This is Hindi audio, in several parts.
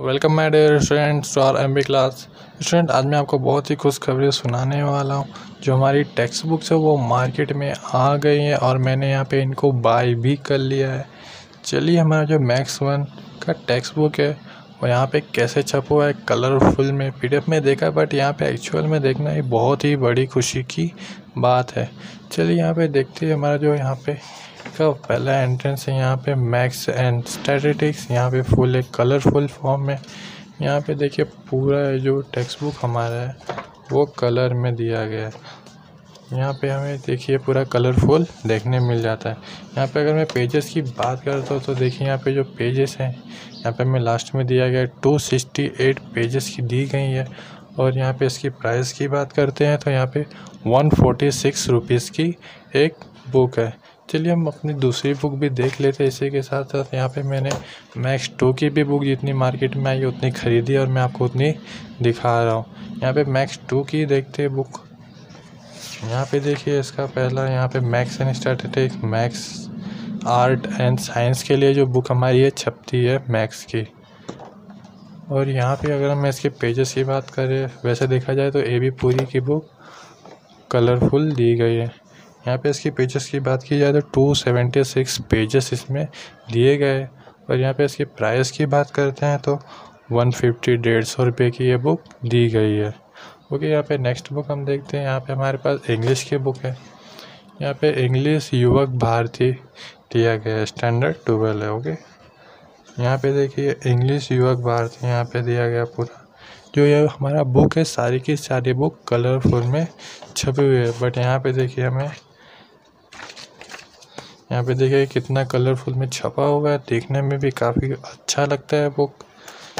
Welcome my dear students to R M B class student आज मैं आपको बहुत ही खुशखबरी सुनाने वाला हूँ। जो हमारी टेक्स्ट बुक्स है, वो मार्केट में आ गई हैं और मैंने यहाँ पे इनको बाय भी कर लिया है। चलिए, हमारा जो मैक्स वन का टेक्स्ट बुक है, वो यहाँ पे कैसे छपा हुआ है कलरफुल में पीडीएफ में देखा बट यहाँ पे एक्चुअल में देखना ही बहुत ही बड़ी खुशी की बात है। चलिए, यहाँ पे देखते हैं हमारा जो यहाँ पे का पहला एंट्रेंस है यहाँ पे मैक्स एंड स्टैटिस्टिक्स यहाँ पे फुल एक कलरफुल फॉर्म में यहाँ पे देखिए, पूरा जो टेक्स्ट बुक हमारा है, वो कलर में दिया गया है। यहाँ पे हमें देखिए, पूरा कलरफुल देखने मिल जाता है। यहाँ पे अगर मैं पेजेस की बात करता हूँ तो देखिए, यहाँ पे जो पेजेस हैं, यहाँ पे हमें लास्ट में दिया गया टू सिक्सटी एट पेजेस की दी गई है। और यहाँ पे इसकी प्राइस की बात करते हैं तो यहाँ पे वन फोर्टी सिक्स रुपीज़ की एक बुक है। चलिए हम अपनी दूसरी बुक भी देख लेते हैं इसी के साथ साथ यहाँ पे मैंने मैक्स टू की भी बुक जितनी मार्केट में आई उतनी ख़रीदी और मैं आपको उतनी दिखा रहा हूँ। यहाँ पे मैक्स टू की देखते हैं बुक यहाँ पे देखिए इसका पहला, यहाँ पे maths and statistics maths art and science के लिए जो बुक हमारी है, छपती है मैक्स की। और यहाँ पे अगर हम इसके पेजेस की बात करें, वैसे देखा जाए तो ये भी पूरी की बुक कलरफुल दी गई है। यहाँ पे इसकी पेजेस की बात की जाए तो टू सेवेंटी सिक्स पेजेस इसमें दिए गए और यहाँ पे इसकी प्राइस की बात करते हैं तो वन फिफ्टी डेढ़ सौ रुपये की ये बुक दी गई है। ओके यहाँ पे नेक्स्ट बुक हम देखते हैं। यहाँ पे हमारे पास इंग्लिश की बुक है। यहाँ पे इंग्लिश युवक भारती दिया गया है। स्टैंडर्ड ट्वेल्व है ओके यहाँ पे देखिए इंग्लिश युवक भारती यहाँ पे दिया गया पूरा। जो ये हमारा बुक है, सारी की सारी बुक कलरफुल में छपी हुई है। बट यहाँ पे देखिए हमें यहाँ पे देखिए कितना कलरफुल में छपा हुआ है। देखने में भी काफ़ी अच्छा लगता है बुक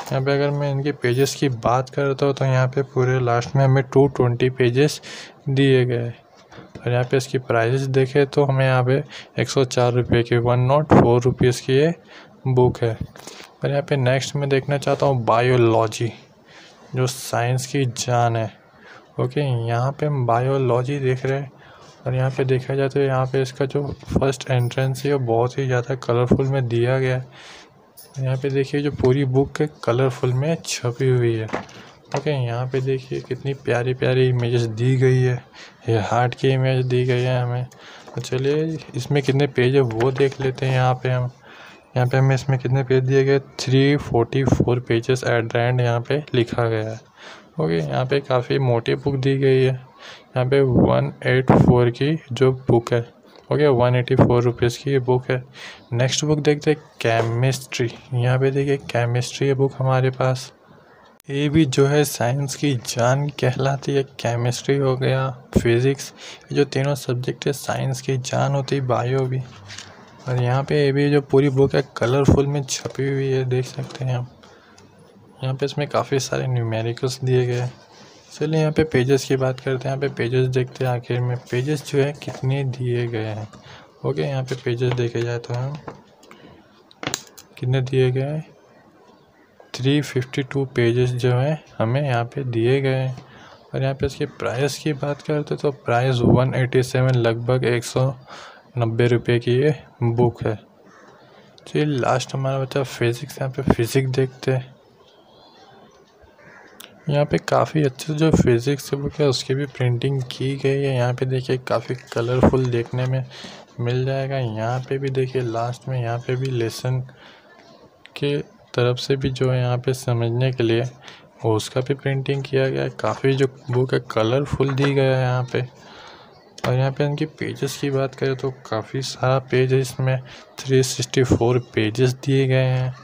यहाँ पे अगर मैं इनके पेजेस की बात करता हूँ तो यहाँ पे पूरे लास्ट में हमें टू ट्वेंटी पेजेस दिए गए और यहाँ पे इसकी प्राइस देखें तो हमें यहाँ पे एक सौ चार रुपये की वन नॉट फोर रुपीज़ की ये बुक है। और यहाँ पे नेक्स्ट मैं देखना चाहता हूँ बायोलॉजी जो साइंस की जान है। ओके यहाँ पे हम बायोलॉजी देख रहे हैं। और यहाँ पे देखा जाए तो यहाँ पे इसका जो फ़र्स्ट एंट्रेंस है वो बहुत ही ज़्यादा कलरफुल में दिया गया है। यहाँ पे देखिए जो पूरी बुक है कलरफुल में छपी हुई है। ओके यहाँ पे देखिए कितनी प्यारी प्यारी इमेजेस दी गई है। ये हार्ट की इमेज दी गई है हमें। तो चलिए, इसमें कितने पेज है वो देख लेते हैं यहाँ पे हम। यहाँ पे हमें इसमें कितने पेज दिए गए? Three forty four pages at the end यहाँ पे लिखा गया है। ओके यहाँ पे काफ़ी मोटी बुक दी गई है। यहाँ पे वन एट फोर की जो बुक है okay one eighty four rupees की ये बुक है। नेक्स्ट बुक देखते हैं केमिस्ट्री यहाँ पे देखिए केमिस्ट्री ये बुक हमारे पास। ये भी जो है साइंस की जान कहलाती है। केमिस्ट्री हो गया फिज़िक्स ये जो तीनों सब्जेक्ट है साइंस की जान होती है बायो भी। और यहाँ पे ये भी जो पूरी बुक है कलरफुल में छपी हुई है, देख सकते हैं आप। यहाँ पे इसमें काफ़ी सारे न्यूमेरिकल्स दिए गए चलिए यहाँ पे पेजेस की बात करते हैं। यहाँ पे पेजेस देखते हैं आखिर में। पेजेस जो है, कितने दिए गए हैं? ओके यहाँ पे पेजेस देखे जाए तो हम। कितने दिए गए थ्री फिफ्टी टू पेजेस जो है, हमें यहाँ पे दिए गए हैं। और यहाँ पे इसके प्राइस की बात करते तो प्राइस वन एटी सेवन लगभग एक सौ नब्बे रुपये की ये बुक है। चलिए लास्ट हमारा बच्चा फिज़िक्स यहाँ पे फिज़िक्स देखते हैं। यहाँ पे काफ़ी अच्छे जो फिज़िक्स बुक है उसकी भी प्रिंटिंग की गई है? यहाँ पे देखिए काफ़ी कलरफुल देखने में मिल जाएगा। यहाँ पे भी देखिए लास्ट में यहाँ पे भी लेसन के तरफ़ से भी जो है यहाँ पे समझने के लिए उसका भी प्रिंटिंग किया गया है। काफ़ी जो बुक है कलरफुल दी गया है यहाँ पे। और यहाँ पे इनकी पेजेस की बात करें तो काफ़ी सारा पेज है, इसमें थ्री सिक्सटी फोर पेजेस दिए गए हैं।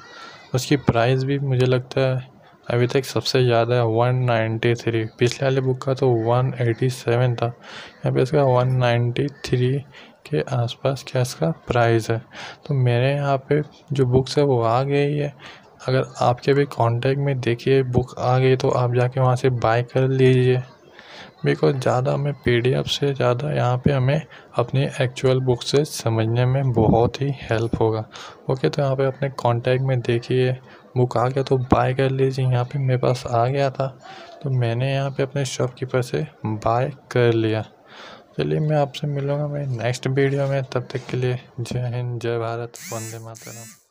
उसकी प्राइस भी मुझे लगता है अभी तक सबसे ज़्यादा है वन नाइन्टी थ्री पिछले वाले बुक का तो वन एटी सेवन था। यहाँ पे इसका वन नाइन्टी थ्री के आसपास क्या इसका प्राइस है? तो मेरे यहाँ पे जो बुक्स है वो आ गई है। अगर आपके भी कांटेक्ट में देखिए बुक आ गई तो आप जाके वहाँ से बाय कर लीजिए। बिकॉज़ ज़्यादा हमें पीडीएफ से ज़्यादा यहाँ पे हमें अपनी एक्चुअल बुक से समझने में बहुत ही हेल्प होगा। ओके तो यहाँ पे अपने कांटेक्ट में देखिए। बुक आ गया तो बाय कर लीजिए, यहाँ पे मेरे पास आ गया था तो मैंने यहाँ पे अपने शॉपकीपर से बाय कर लिया। चलिए मैं आपसे मिलूँगा, मैं नेक्स्ट वीडियो में, तब तक के लिए जय हिंद, जय भारत, वंदे मातरम।